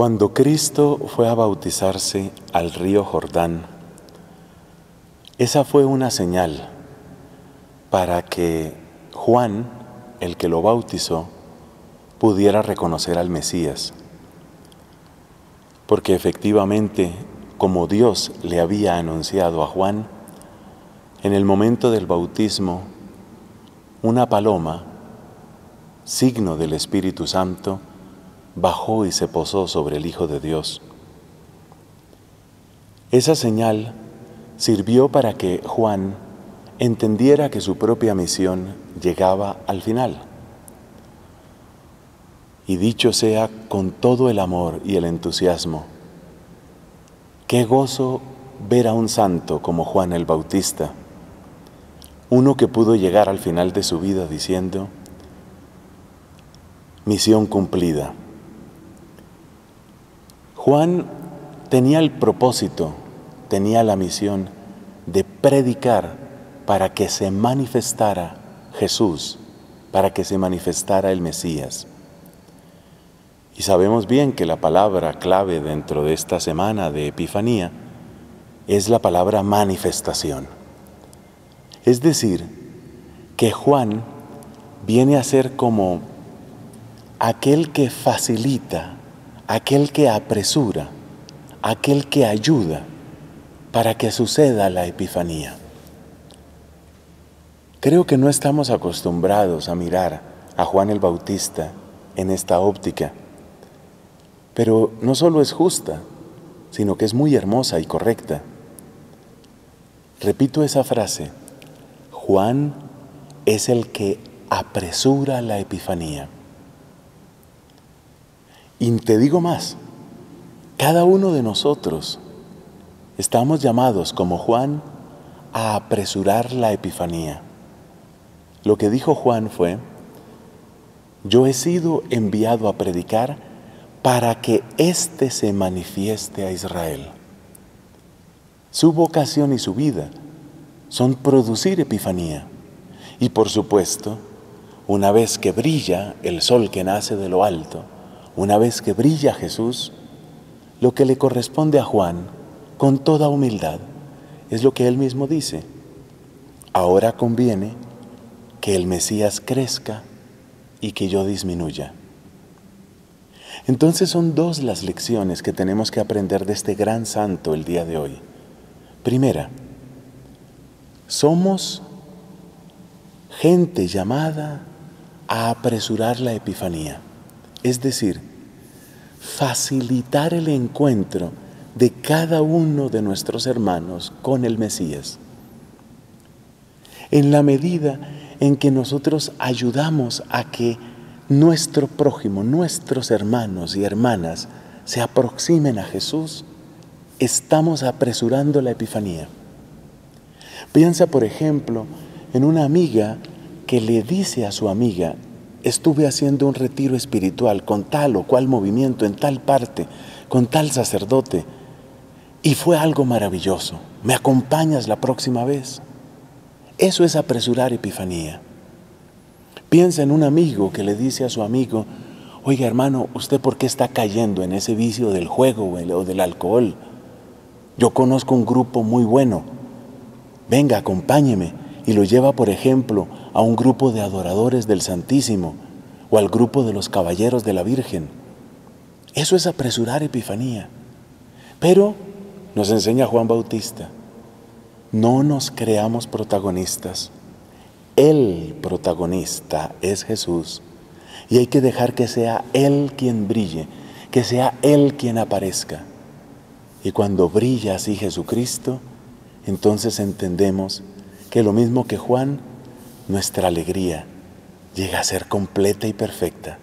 Cuando Cristo fue a bautizarse al río Jordán, esa fue una señal para que Juan, el que lo bautizó, pudiera reconocer al Mesías. Porque efectivamente, como Dios le había anunciado a Juan, en el momento del bautismo, una paloma, signo del Espíritu Santo, bajó y se posó sobre el Hijo de Dios. Esa señal sirvió para que Juan entendiera que su propia misión llegaba al final. Y dicho sea con todo el amor y el entusiasmo, qué gozo ver a un santo como Juan el Bautista, uno que pudo llegar al final de su vida diciendo, misión cumplida. Juan tenía el propósito, tenía la misión de predicar para que se manifestara Jesús, para que se manifestara el Mesías. Y sabemos bien que la palabra clave dentro de esta semana de Epifanía es la palabra manifestación. Es decir, que Juan viene a ser como aquel que facilita aquel que apresura, aquel que ayuda para que suceda la epifanía. Creo que no estamos acostumbrados a mirar a Juan el Bautista en esta óptica, pero no solo es justa, sino que es muy hermosa y correcta. Repito esa frase, Juan es el que apresura la epifanía. Y te digo más, cada uno de nosotros estamos llamados, como Juan, a apresurar la Epifanía. Lo que dijo Juan fue, yo he sido enviado a predicar para que éste se manifieste a Israel. Su vocación y su vida son producir Epifanía. Y por supuesto, una vez que brilla el sol que nace de lo alto, una vez que brilla Jesús, lo que le corresponde a Juan, con toda humildad, es lo que él mismo dice. Ahora conviene que el Mesías crezca y que yo disminuya. Entonces son dos las lecciones que tenemos que aprender de este gran santo el día de hoy. Primera, somos gente llamada a apresurar la Epifanía, es decir, facilitar el encuentro de cada uno de nuestros hermanos con el Mesías. En la medida en que nosotros ayudamos a que nuestro prójimo, nuestros hermanos y hermanas se aproximen a Jesús, estamos apresurando la Epifanía. Piensa, por ejemplo, en una amiga que le dice a su amiga, estuve haciendo un retiro espiritual con tal o cual movimiento en tal parte, con tal sacerdote, y fue algo maravilloso. ¿Me acompañas la próxima vez? Eso es apresurar Epifanía. Piensa en un amigo que le dice a su amigo, oiga hermano, ¿usted por qué está cayendo en ese vicio del juego o del alcohol? Yo conozco un grupo muy bueno. Venga, acompáñeme. Y lo lleva, por ejemplo, a un grupo de adoradores del Santísimo o al grupo de los caballeros de la Virgen. Eso es apresurar Epifanía. Pero nos enseña Juan Bautista, no nos creamos protagonistas. El protagonista es Jesús y hay que dejar que sea Él quien brille, que sea Él quien aparezca. Y cuando brilla así Jesucristo, entonces entendemos que lo mismo que Juan, nuestra alegría llega a ser completa y perfecta.